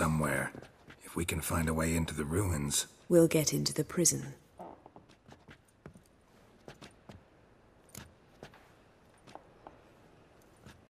somewhere. If we can find a way into the ruins. We'll get into the prison.